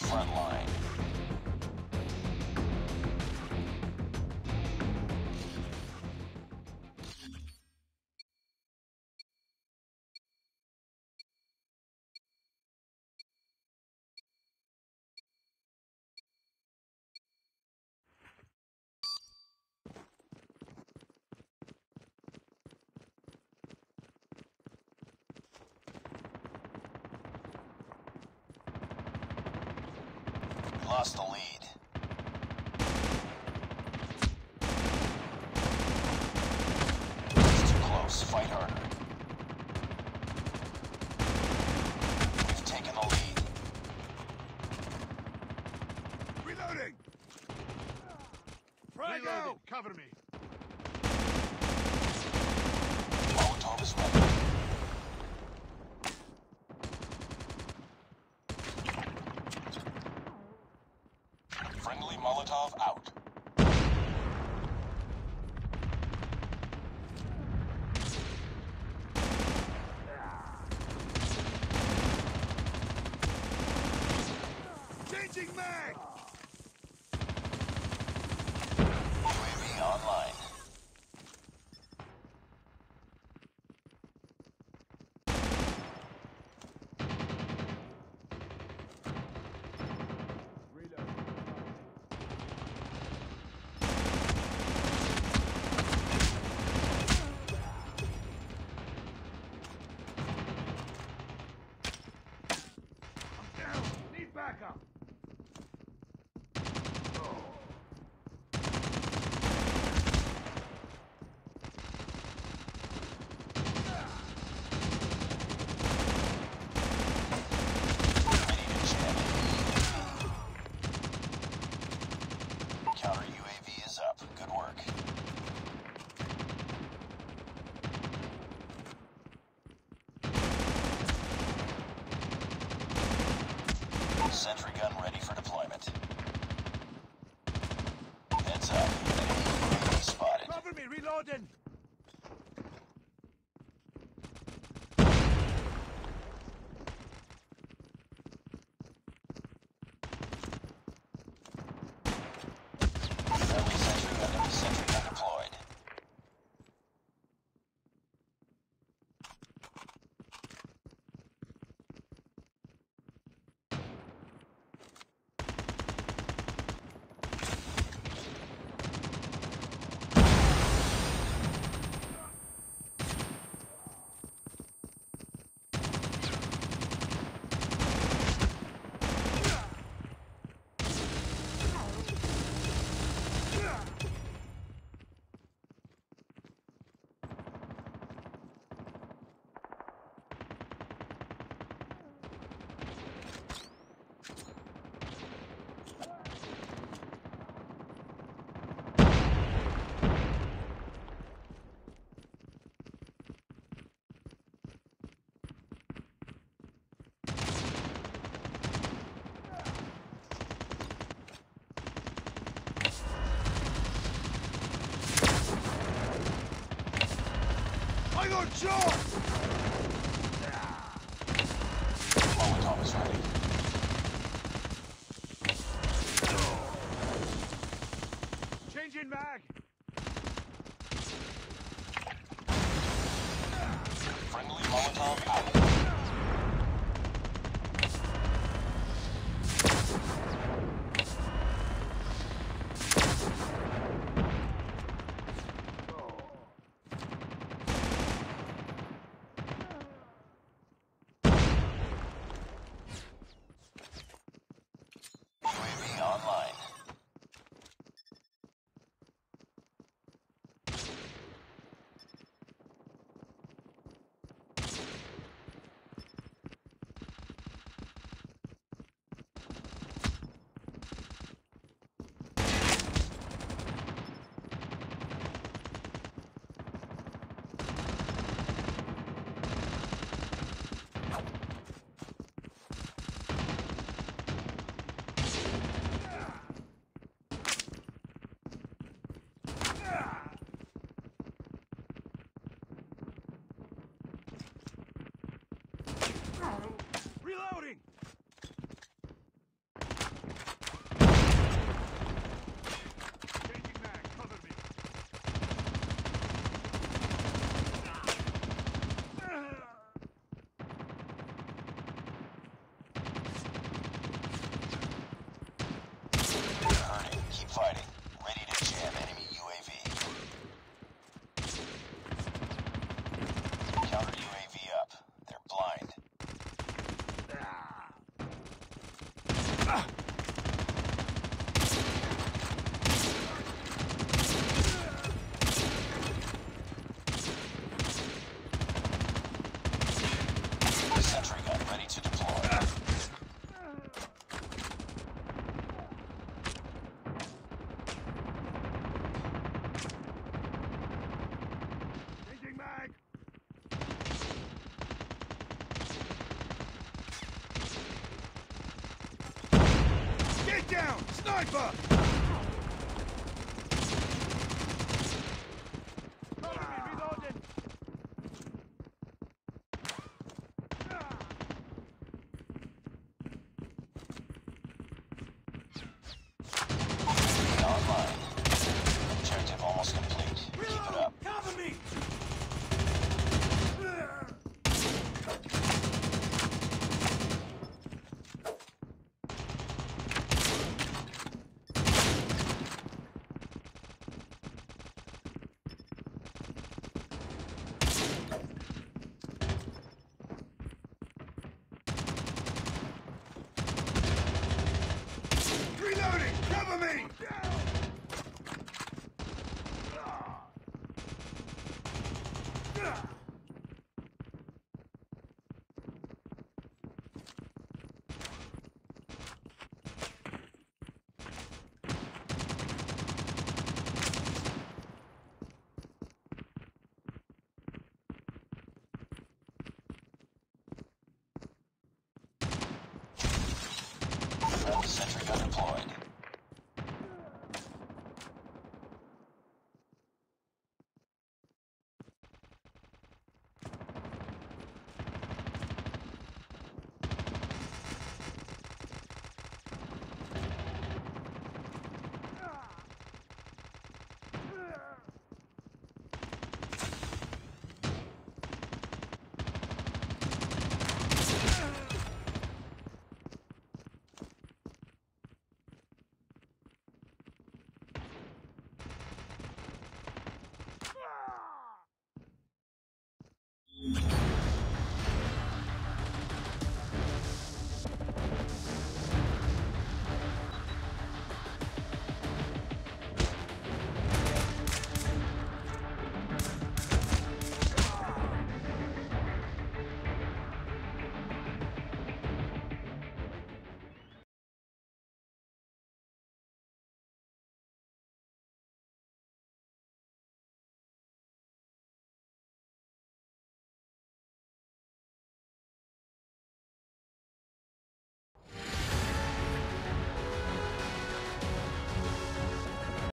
Front line. Lost the lead. It's too close. Fight harder. We've taken the lead. Reloading! Frag out! Cover me! Molotov is ready. Molotov out. Changing mag! Sentry gun ready for deployment. Heads up. Enemy UAV spotted. Cover me! Reloading! Friendly sentry gun, sentry gun deployed. Got shot! down! Sniper!